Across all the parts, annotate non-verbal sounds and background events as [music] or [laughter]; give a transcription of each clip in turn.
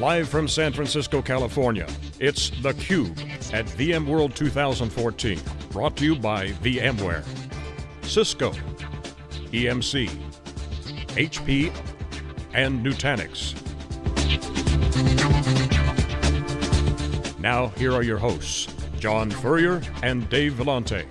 Live from San Francisco, California, it's theCUBE at VMworld 2014. Brought to you by VMware, Cisco, EMC, HP, and Nutanix. Now, here are your hosts, John Furrier and Dave Vellante.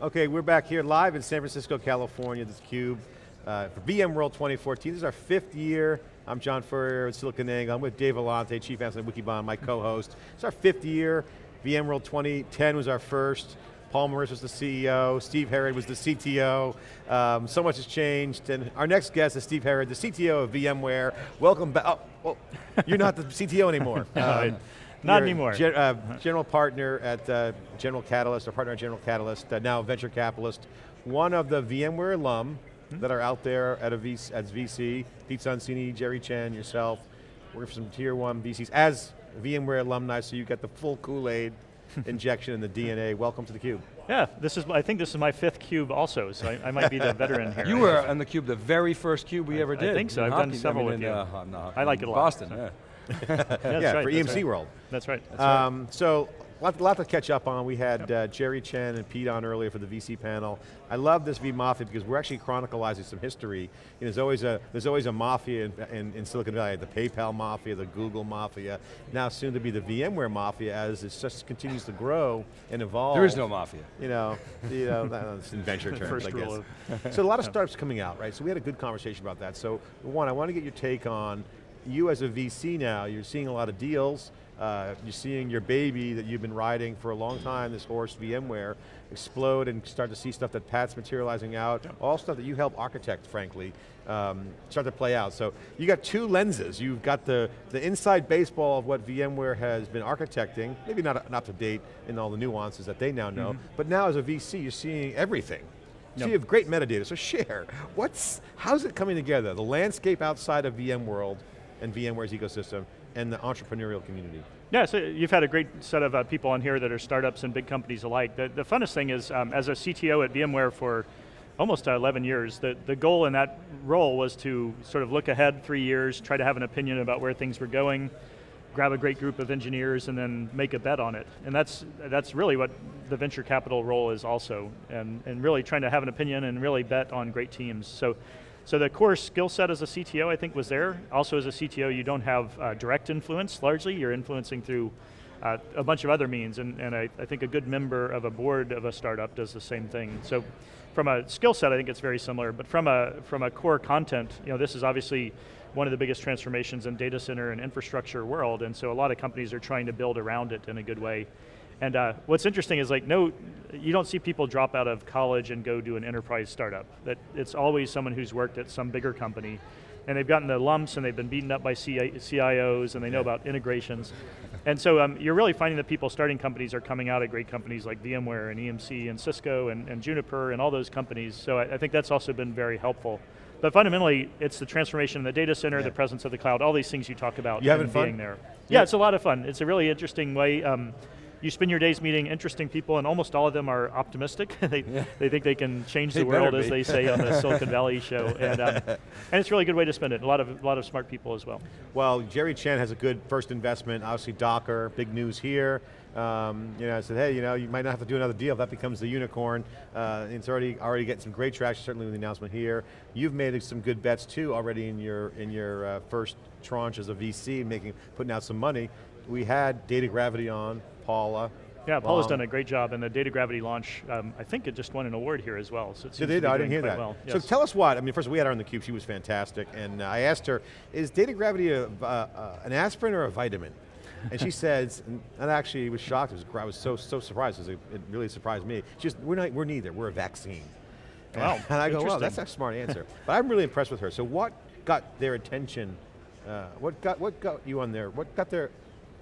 Okay, we're back here live in San Francisco, California, this CUBE uh, for VMworld 2014. This is our fifth year. I'm John Furrier at SiliconANGLE. I'm with Dave Vellante, Chief Analyst at Wikibon, my co-host. It's our fifth year. VMworld 2010 was our first. Paul Maritz was the CEO, Steve Herrod was the CTO. Um, so much has changed, and our next guest is Steve Herrod, the CTO of VMware. Welcome back. Oh, well, you're not the CTO anymore. [laughs] Um, not anymore. Gen, uh, general partner at uh, General Catalyst, or partner at General Catalyst, uh, now venture capitalist. One of the VMware alum hmm? that are out there at a VC, as VC, Pete Sonsini, Jerry Chen, yourself, working for some tier one VCs as VMware alumni, so you get the full Kool-Aid [laughs] injection in the DNA. Welcome to the Cube. Yeah, this is. I think this is my fifth cube also, so I, I might be the [laughs] veteran here. You were on the cube, the very first cube we ever did. I think so. I've done several I mean, with in, you. Uh, no, I like it a lot. Boston, so. yeah. [laughs] yeah, right, for EMC right. World. That's right. That's um, right. So lot, lot to catch up on. We had uh, Jerry Chen and Pete on earlier for the VC panel. I love this V Mafia because we're actually chronicalizing some history. You know, there's always a there's always a mafia in, in, in, Silicon Valley, the PayPal mafia, the Google mafia, now soon to be the VMware mafia as it just continues to grow and evolve. There is no mafia. You know, you know [laughs] that's in venture terms, First I guess. Rule so a lot of [laughs] startups coming out, right? So we had a good conversation about that. So one, I want to get your take on you as a VC now, you're seeing a lot of deals, uh, you're seeing your baby that you've been riding for a long time, this horse VMware, explode and start to see stuff that Pat's materializing out, yeah. all stuff that you help architect, frankly, um, start to play out. So you got two lenses. You've got the, the inside baseball of what VMware has been architecting, maybe not, not up to date in all the nuances that they now know, mm -hmm. but now as a VC, you're seeing everything. So yep. you have great metadata, so share. What's, how's it coming together? The landscape outside of VMworld and VMware's ecosystem and the entrepreneurial community? Yeah, so you've had a great set of uh, people on here that are startups and big companies alike. The, the funnest thing is, um, as a CTO at VMware for almost uh, 11 years, the, the goal in that role was to sort of look ahead three years, try to have an opinion about where things were going, grab a great group of engineers and then make a bet on it. And that's, that's really what the venture capital role is also, and, and really trying to have an opinion and really bet on great teams. So so the core skill set as a CTO, I think, was there. Also as a CTO, you don't have uh, direct influence, largely. You're influencing through uh, a bunch of other means, and, and I, I, think a good member of a board of a startup does the same thing. So from a skill set, I think it's very similar, but from a, from a core content, you know, this is obviously one of the biggest transformations in data center and infrastructure world, and so a lot of companies are trying to build around it in a good way. And uh, what's interesting is like, no, you don't see people drop out of college and go do an enterprise startup. That it's always someone who's worked at some bigger company, and they've gotten the lumps and they've been beaten up by CIOs and they know about integrations. And so um, you're really finding that people starting companies are coming out of great companies like VMware and EMC and Cisco and, and Juniper and all those companies. So I, I, think that's also been very helpful. But fundamentally, it's the transformation in the data center, yeah. the presence of the cloud, all these things you talk about. You having fun? Being there. Yeah. yeah. it's a lot of fun. It's a really interesting way. Um, you spend your days meeting interesting people, and almost all of them are optimistic. [laughs] they, yeah. they think they can change they the world, as they say on the [laughs] Silicon Valley show, and, um, [laughs] and it's a really good way to spend it. A lot of a lot of smart people as well. Well, Jerry Chen has a good first investment. Obviously, Docker, big news here. Um, you know, I said, hey, you know, you might not have to do another deal. if That becomes the unicorn. Uh, it's already already getting some great traction, certainly with the announcement here. You've made some good bets too already in your in your uh, first tranche as a VC, making putting out some money. We had DataGravity on, Paula. Yeah, Paula's done a great job, and the DataGravity launch, um, I think it just won an award here as well. So it Did? I didn't hear that. Well. Yes. So tell us what, I mean, first we had her on the cube, she was fantastic, and uh, I asked her, is DataGravity a, uh, uh, an aspirin or a vitamin? and she [laughs] says, and I actually was shocked, was, I was so so surprised, it, it really surprised me. She just, we're, not, we're neither, we're a vaccine. Wow, and [laughs] I go, well, that's a smart answer. [laughs] but I'm really impressed with her. So what got their attention, uh, what, got, what got you on there, what got their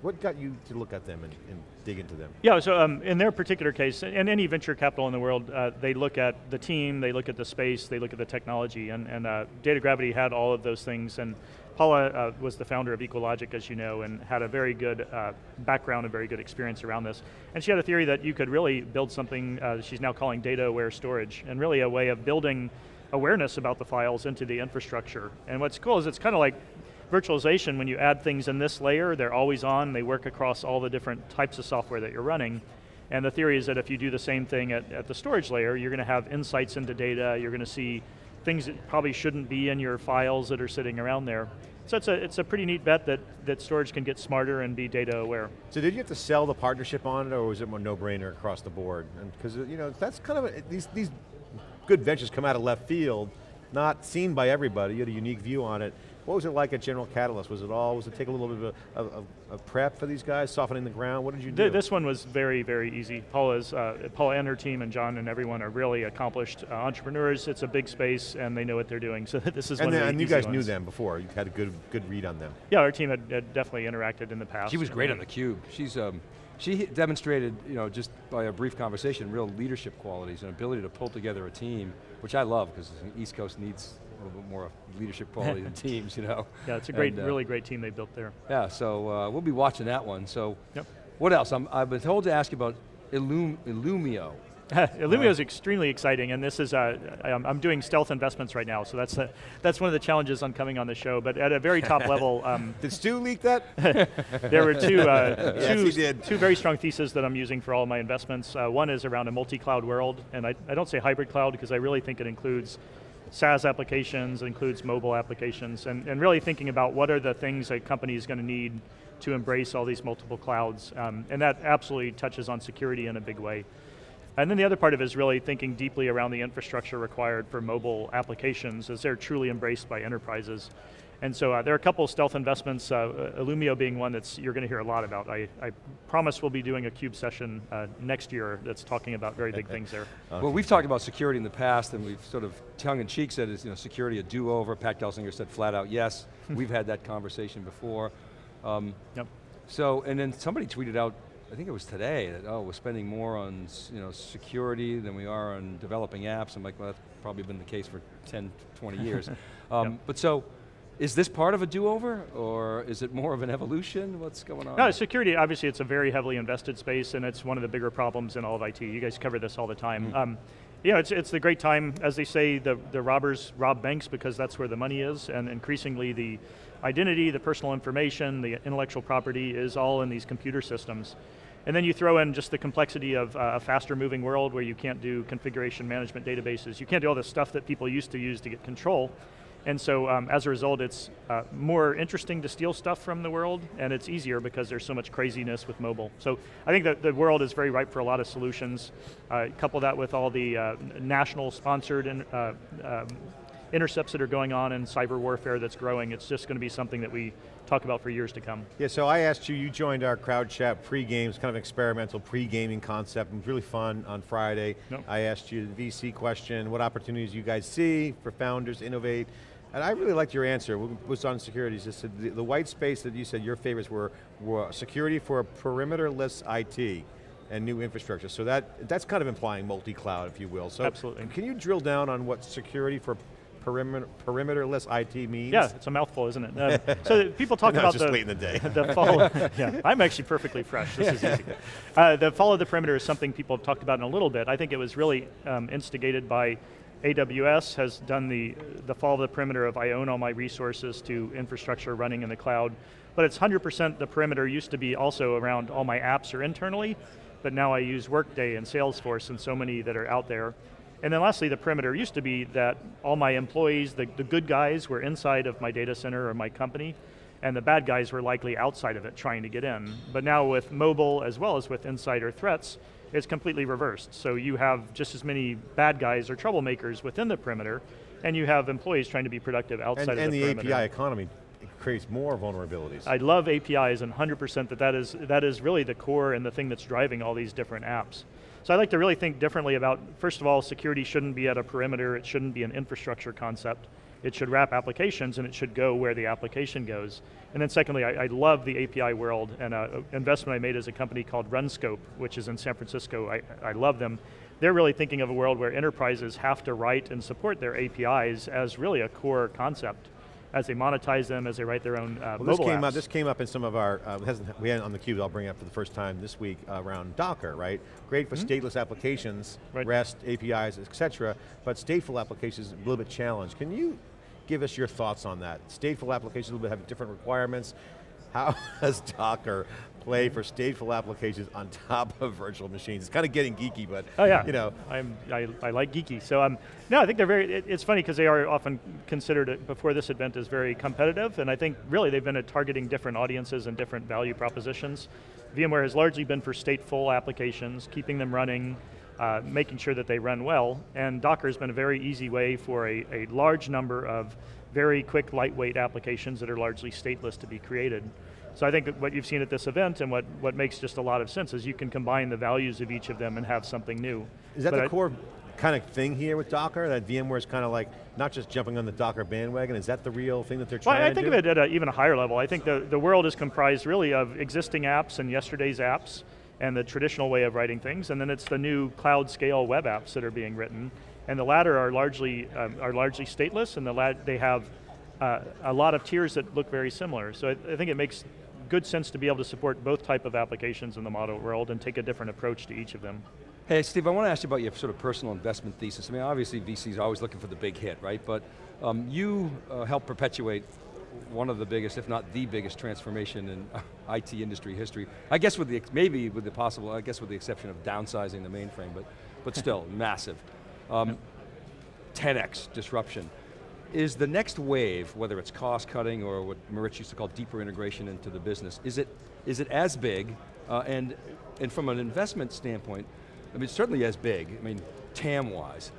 what got you to look at them and, and dig into them? Yeah, so um, in their particular case, and any venture capital in the world, uh, they look at the team, they look at the space, they look at the technology, and, and uh, DataGravity had all of those things, and Paula uh, was the founder of EqualLogic, as you know, and had a very good uh, background and very good experience around this. And she had a theory that you could really build something uh, she's now calling data-aware storage, and really a way of building awareness about the files into the infrastructure. And what's cool is it's kind of like virtualization, when you add things in this layer, they're always on, they work across all the different types of software that you're running. And the theory is that if you do the same thing at, at the storage layer, you're going to have insights into data, you're going to see things that probably shouldn't be in your files that are sitting around there. So it's a, it's a pretty neat bet that, that storage can get smarter and be data aware. So did you have to sell the partnership on it, or was it a no-brainer across the board? Because you know that's kind of a, these these good ventures come out of left field, not seen by everybody. You had a unique view on it. What was it like at General Catalyst? Was it all, was it take a little bit of, of, of prep for these guys, softening the ground? What did you do? This one was very, very easy. Paula's, uh, Paula and her team and John and everyone are really accomplished uh, entrepreneurs. It's a big space and they know what they're doing. [laughs] So this is and one then, of the And you guys ones. knew them before. You had a good, good read on them. Yeah, our team had, had definitely interacted in the past. She was great on the cube. She's um, she demonstrated, you know, just by a brief conversation, real leadership qualities and ability to pull together a team, which I love because the East Coast needs a little bit more leadership [laughs] quality in teams, you know. Yeah, it's a great, And, uh, really great team they built there. Yeah, so uh, we'll be watching that one. So, Yep. what else? I'm, I've been told to ask you about Illum, Illumio. [laughs] Illumio is extremely exciting, and this is, uh, I'm, I'm doing stealth investments right now, so that's, uh, that's one of the challenges on coming on the show, but at a very top level, [laughs] um, Did Stu leak that? there were two, uh, Yes, two, did. two very strong theses that I'm using for all my investments. Uh, one is around a multi-cloud world, and I, I don't say hybrid cloud because I really think it includes SaaS applications, includes mobile applications, and, and really thinking about what are the things a company is going to need to embrace all these multiple clouds, um, and that absolutely touches on security in a big way. And then the other part of it is really thinking deeply around the infrastructure required for mobile applications as they're truly embraced by enterprises. And so uh, there are a couple of stealth investments, uh, Illumio being one that's you're going to hear a lot about. I, I promise we'll be doing a CUBE session uh, next year that's talking about very big things there. Well, we've talked about security in the past, and we've sort of tongue-in-cheek said, is you know, security a do-over? Pat Gelsinger said flat out, yes. [laughs] we've had that conversation before. Um, Yep. So, and then somebody tweeted out, I think it was today, that oh, we're spending more on you know, security than we are on developing apps. I'm like, well, that's probably been the case for 10, 20 [laughs] years. um, Yep. But so, is this part of a do-over, or is it more of an evolution? What's going on? No, security, obviously it's a very heavily invested space and it's one of the bigger problems in all of IT. You guys cover this all the time. Um, you know, it's, it's the great time, as they say, the, the robbers rob banks because that's where the money is, and increasingly the identity, the personal information, the intellectual property is all in these computer systems. And then you throw in just the complexity of uh, a faster moving world where you can't do configuration management databases. You can't do all the stuff that people used to use to get control. And so um, as a result, it's uh, more interesting to steal stuff from the world, and it's easier because there's so much craziness with mobile. So I think that the world is very ripe for a lot of solutions. Uh, couple that with all the uh, national sponsored in, uh, um, intercepts that are going on in cyber warfare that's growing, it's just going to be something that we talk about for years to come. Yeah, so I asked you, you joined our crowd chat pre-games, kind of experimental pre-gaming concept. It was really fun on Friday. I asked you the VC question, what opportunities you guys see for founders, innovate, and I really liked your answer, it was on security. You said the, the white space that you said your favorites were, were security for perimeterless IT and new infrastructure. So that that's kind of implying multi-cloud, if you will. So Absolutely. Can you drill down on what security for perimeter, perimeterless IT means? Yeah, it's a mouthful, isn't it? Uh, so [laughs] people talk No, about just the, late in the day. [laughs] the fall. yeah, I'm actually perfectly fresh. This is easy. Uh, the fall of the perimeter is something people have talked about in a little bit. I think it was really um, instigated by AWS has done the the fall of the perimeter of I own all my resources to infrastructure running in the cloud. But it's 100% the perimeter used to be also around all my apps are internally, but now I use Workday and Salesforce and so many that are out there. And then lastly, the perimeter used to be that all my employees, the, the good guys were inside of my data center or my company, and the bad guys were likely outside of it trying to get in. But now with mobile as well as with insider threats, it's completely reversed. So you have just as many bad guys or troublemakers within the perimeter, and you have employees trying to be productive outside And, of and the, the perimeter. API economy creates more vulnerabilities. I love APIs and 100% that that is, that is really the core and the thing that's driving all these different apps. So I like to really think differently about, first of all, security shouldn't be at a perimeter, it shouldn't be an infrastructure concept. It should wrap applications and it should go where the application goes. And then secondly, I, I love the API world and an investment I made is a company called RunScope, which is in San Francisco. I, I love them. They're really thinking of a world where enterprises have to write and support their APIs as really a core concept. As they monetize them, as they write their own uh, well, mobile this came apps. up. This came up in some of our. Uh, hasn't, we had it on the cube. I'll bring it up for the first time this week uh, around Docker. Right, great for stateless applications. Right. REST APIs, etc. But stateful applications a little bit challenged. Can you give us your thoughts on that? Stateful applications a little bit have different requirements. How [laughs] does Docker play for stateful applications on top of virtual machines? It's kind of getting geeky, but Oh yeah, you know, I'm, I, I like geeky. So um, no, I think they're very, it- it's funny because they are often considered, uh, before this event, as very competitive, and I think really they've been at targeting different audiences and different value propositions. VMware has largely been for stateful applications, keeping them running, uh, making sure that they run well, and Docker has been a very easy way for a, a large number of very quick, lightweight applications that are largely stateless to be created. So I think that what you've seen at this event and what, what makes just a lot of sense is you can combine the values of each of them and have something new. Is that But the I- core kind of thing here with Docker? That VMware is kind of like not just jumping on the Docker bandwagon. Is that the real thing that they're Well, trying I think of it at an even a higher level. I think the, the world is comprised really of existing apps and yesterday's apps and the traditional way of writing things, and then it's the new cloud scale web apps that are being written. And the latter are largely, um, are largely stateless, and the they have uh, a lot of tiers that look very similar. So I, I think it makes good sense to be able to support both type of applications in the model world and take a different approach to each of them. Hey, Steve, I want to ask you about your sort of personal investment thesis. I mean, obviously VC's always looking for the big hit, right? But um, you uh, perpetuate one of the biggest, if not the biggest transformation in [laughs] IT industry history. I guess with the, maybe with the possible, I guess with the exception of downsizing the mainframe, but, but still, [laughs] massive. Um, 10x disruption. Is the next wave, whether it's cost cutting or what Maritz used to call deeper integration into the business, is it, is it as big? Uh, and, and from an investment standpoint, I mean, certainly as big, I mean, TAM-wise,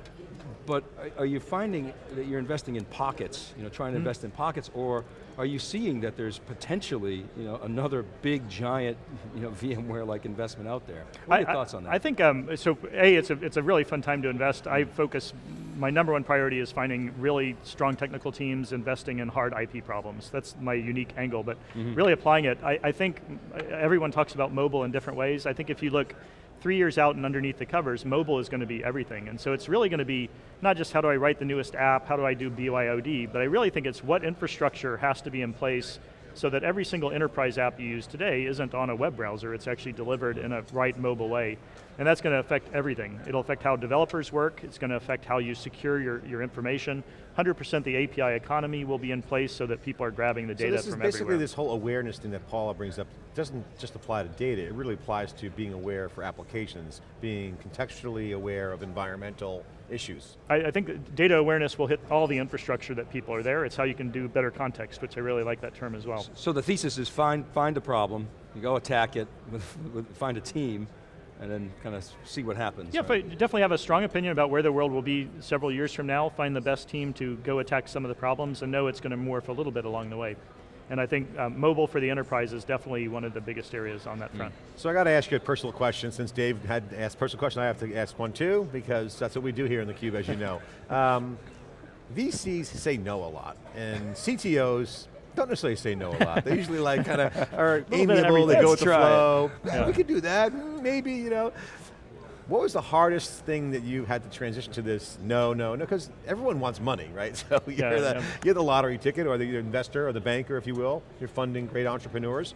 but are- you finding that you're investing in pockets, you know, trying to invest in pockets, or are you seeing that there's potentially, you know, another big giant, [laughs] you know, VMware-like investment out there? What are your thoughts on that? I think, um, so A, it's a, it's a really fun time to invest. I focus, my number one priority is finding really strong technical teams investing in hard IT problems. That's my unique angle, but Mm-hmm. really applying it, I, I think everyone talks about mobile in different ways. I think if you look three years out and underneath the covers, mobile is going to be everything. And so it's really going to be not just how do I write the newest app, how do I do BYOD, but I really think it's what infrastructure has to be in place so that every single enterprise app you use today isn't on a web browser, it's actually delivered in a right mobile way. And that's going to affect everything. It'll affect how developers work, it's going to affect how you secure your, your information. 100% the API economy will be in place so that people are grabbing the So data this is from basically everywhere. this whole awareness thing that Paula brings up doesn't just apply to data, it really applies to being aware for applications, being contextually aware of environmental issues. I, I think data awareness will hit all the infrastructure that people are there. It's how you can do better context, which I really like that term as well. So the thesis is find, find a problem, you go attack it, with, [laughs] with, find a team, and then kind of see what happens. Yeah, right? but definitely have a strong opinion about where the world will be several years from now, find the best team to go attack some of the problems and know it's going to morph a little bit along the way. And I think um, mobile for the enterprise is definitely one of the biggest areas on that front. So I got to ask you a personal question, since Dave had asked a personal question, I have to ask one too, because that's what we do here in theCUBE, as you know. [laughs] Um, VCs say no a lot, and CTOs don't necessarily say no a lot. They usually like kind of [laughs] are bit of amiable, they go Let's with the flow. "Yeah, Yeah. We could do that, maybe, you know. What was the hardest thing that you had to transition to this no, no, no? Because everyone wants money, right? [laughs] So you're, Yeah, the, yeah. you're the lottery ticket, or the investor, or the banker, if you will. You're funding great entrepreneurs.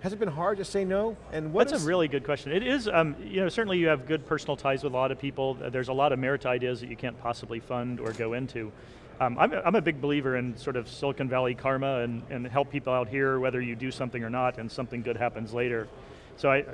Has it been hard to say no? And what That's is- a really good question. It is, um, you know, certainly you have good personal ties with a lot of people. There's a lot of merit ideas that you can't possibly fund or go into. Um, I'm, a- I'm a big believer in sort of Silicon Valley karma and, and help people out here whether you do something or not and something good happens later. So I,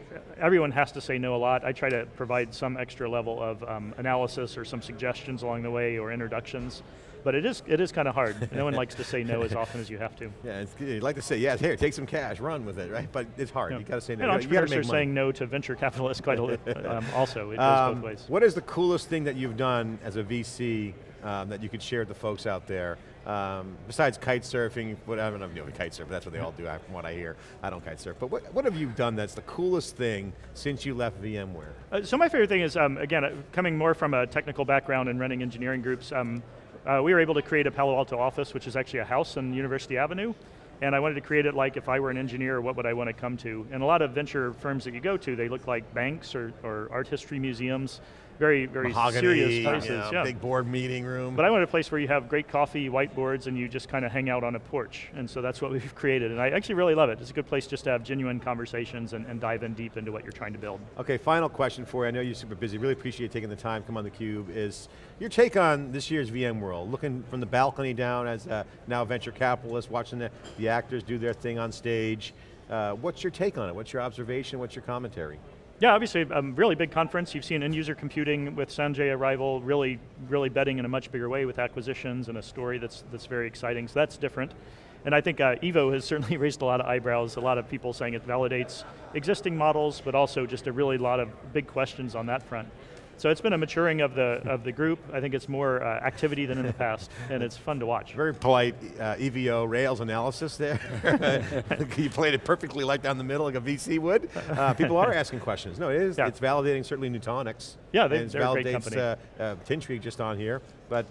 everyone has to say no a lot. I try to provide some extra level of um, analysis or some suggestions along the way or introductions. But it is, it is kind of hard. no one likes to say no as often as you have to. [laughs] Yeah, it's, you'd like to say, yeah, here, take some cash, run with it, right? But it's hard, Yeah. you got to say no. And You gotta- you gotta entrepreneurs are saying no to venture capitalists quite a lot [laughs] um, also. It goes Um, both ways. What is the coolest thing that you've done as a VC um, that you could share with the folks out there? Um, besides kite surfing, what, I don't know if you know kite surf, that's what they all do from what I hear. I don't kite surf, but what, what have you done that's the coolest thing since you left VMware? Uh, so my favorite thing is, um, again, uh, coming more from a technical background and running engineering groups, um, uh, we were able to create a Palo Alto office, which is actually a house on University Avenue. And I wanted to create it like if I were an engineer, what would I want to come to? And a lot of venture firms that you go to, they look like banks or, or art history museums. Very, very Mahogany, serious you places. know, yeah. big board meeting room. But I want a place where you have great coffee, whiteboards, and you just kind of hang out on a porch. And so that's what [laughs] we've created. And I actually really love it. It's a good place just to have genuine conversations and, and dive in deep into what you're trying to build. Okay, final question for you. I know you're super busy. Really appreciate you taking the time. Come on the cube. Is your take on this year's VMworld? Looking from the balcony down as uh, now venture capitalist, watching the, the actors do their thing on stage. Uh, what's your take on it? What's your observation? What's your commentary? Yeah, obviously a um, really big conference. You've seen end user computing with Sanjay arrival really, really betting in a much bigger way with acquisitions and a story that's, that's very exciting. So that's different. And I think uh, Evo has [laughs] certainly raised a lot of eyebrows, a lot of people saying it validates existing models, but also just a really lot of big questions on that front. So it's been a maturing of the, of the group. I think it's more uh, activity than in the past, [laughs] and it's fun to watch. Very polite uh, EVO Rails analysis there. [laughs] you played it perfectly like down the middle like a VC would. Uh, people are asking questions. No, it is, Yeah. it's validating certainly Nutanix. Yeah, they- they're a great company. Uh, uh, Tintri just on here, but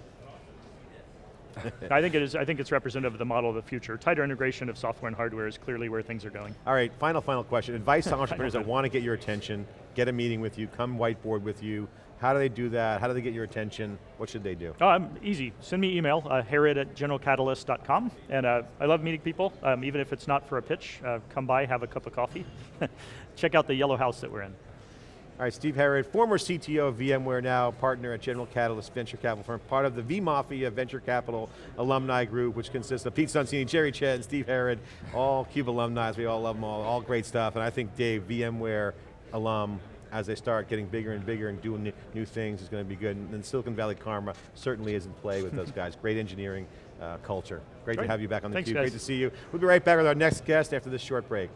[laughs] I think it is. I think it's representative of the model of the future. Tighter integration of software and hardware is clearly where things are going. All right, final, final question. Advice to [laughs] entrepreneurs that want to get your attention, get a meeting with you, come whiteboard with you. How do they do that? How do they get your attention? What should they do? I'm easy. Send me email, uh, herrod at generalcatalyst.com. And uh, I love meeting people, um, even if it's not for a pitch. Uh, come by, have a cup of coffee. [laughs] Check out the yellow house that we're in. All right, Steve Herrod, former CTO of VMware, now partner at General Catalyst Venture Capital Firm, part of the V-Mafia Venture Capital alumni group, which consists of Pete Sonsini, Jerry Chen, Steve Herrod, all CUBE alumni, we all love them all, all great stuff, and I think Dave, VMware alum, as they start getting bigger and bigger and doing new, things is going to be good, and, and Silicon Valley Karma certainly is in play with those guys. Great engineering uh, culture. Great, Great. to have you back on the Thanks, cube. guys. Great to see you. We'll be right back with our next guest after this short break.